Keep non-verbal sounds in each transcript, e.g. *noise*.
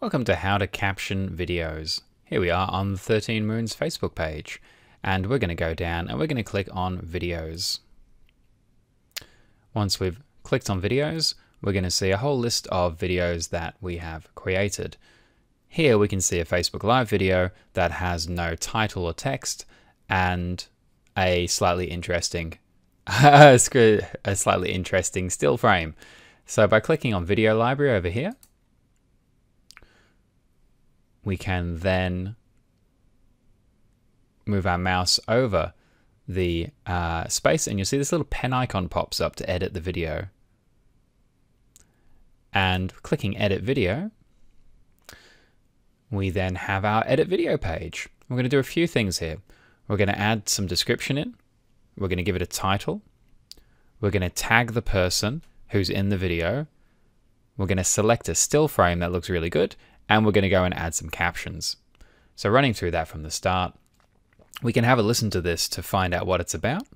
Welcome to How to Caption Videos. Here we are on the 13 Moons Facebook page, and we're going to go down and we're going to click on Videos. Once we've clicked on Videos, we're going to see a whole list of videos that we have created. Here we can see a Facebook Live video that has no title or text and a slightly interesting *laughs* a slightly interesting still frame. So by clicking on Video Library over here, we can then move our mouse over the uh, space and you'll see this little pen icon pops up to edit the video. And clicking edit video, we then have our edit video page. We're going to do a few things here. We're going to add some description in. We're going to give it a title. We're going to tag the person who's in the video. We're going to select a still frame that looks really good, and we're going to go and add some captions. So running through that from the start, we can have a listen to this to find out what it's about.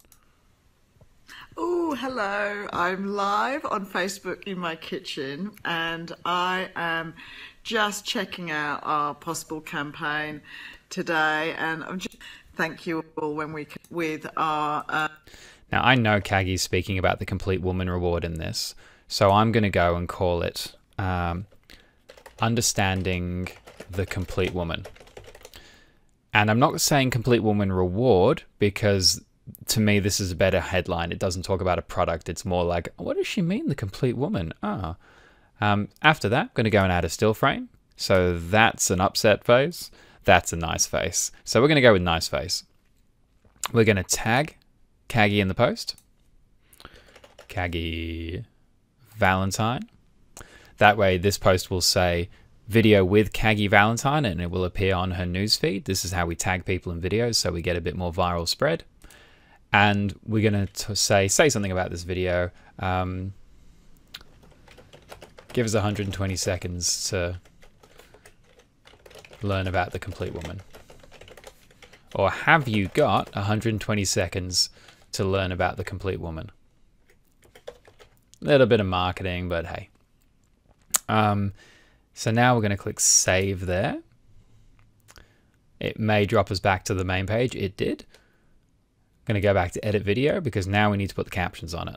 Oh, hello. I'm live on Facebook in my kitchen and I am just checking out our Pozible campaign today and I'm just thank you all when we with our uh... Now I know Kagi's speaking about the complete woman reward in this, so I'm going to go and call it um, understanding the complete woman. And I'm not saying complete woman reward because to me this is a better headline. It doesn't talk about a product. It's more like, what does she mean, the complete woman? Ah. Um, after that, I'm going to go and add a still frame. So that's an upset face. That's a nice face. So we're going to go with nice face. We're going to tag Kagi in the post. Kagi Valentine. That way, this post will say video with Kagi Valentine and it will appear on her newsfeed. This is how we tag people in videos so we get a bit more viral spread. And we're going to say say something about this video. Um, give us 120 seconds to learn about the complete woman. Or have you got 120 seconds to learn about the complete woman? A little bit of marketing, but hey. Um, so now we're going to click save there. It may drop us back to the main page. It did. I'm going to go back to edit video because now we need to put the captions on it.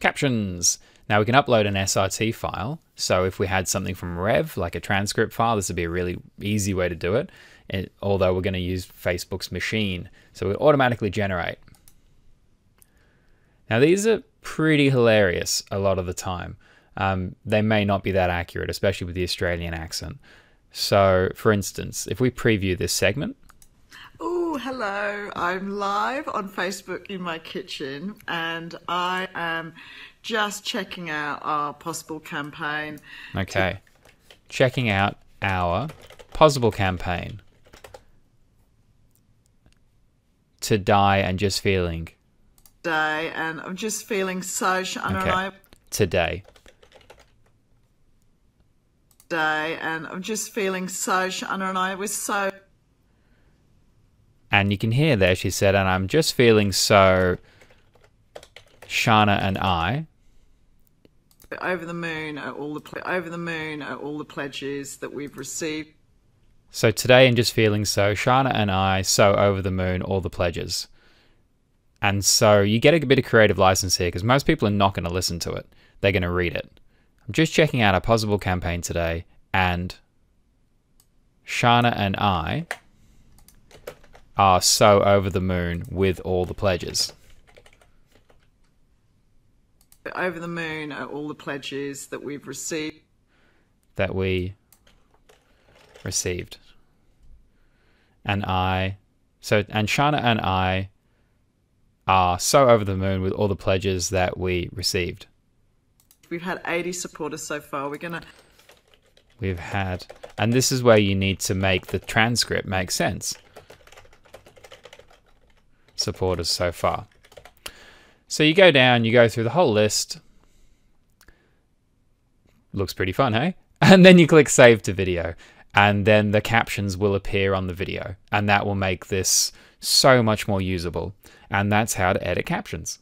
Captions. Now we can upload an SRT file. So if we had something from Rev, like a transcript file, this would be a really easy way to do it. it although we're going to use Facebook's machine. So we automatically generate. Now these are pretty hilarious a lot of the time um, they may not be that accurate, especially with the Australian accent. So, for instance, if we preview this segment. Oh, hello. I'm live on Facebook in my kitchen and I am just checking out our Pozible campaign. Okay. Checking out our Pozible campaign. To die and just feeling. Day and I'm just feeling so. Sh- okay. Today day, and I'm just feeling so. Shana and I was so. And you can hear there, she said, and I'm just feeling so. Shana and I. Over the moon are all the over the moon are all the pledges that we've received. So today, and just feeling so, Shana and I, so over the moon, all the pledges. And so you get a bit of creative license here because most people are not going to listen to it. They're going to read it. I'm just checking out a Pozible campaign today, and Shana and I are so over the moon with all the pledges. Over the moon are all the pledges that we've received. That we received. And I, so, and Shana and I are so over the moon with all the pledges that we received. We've had 80 supporters so far. We're going to. We've had. And this is where you need to make the transcript make sense. Supporters so far. So you go down, you go through the whole list. Looks pretty fun, hey? *laughs* And then you click save to video. And then the captions will appear on the video. And that will make this so much more usable. And that's how to edit captions.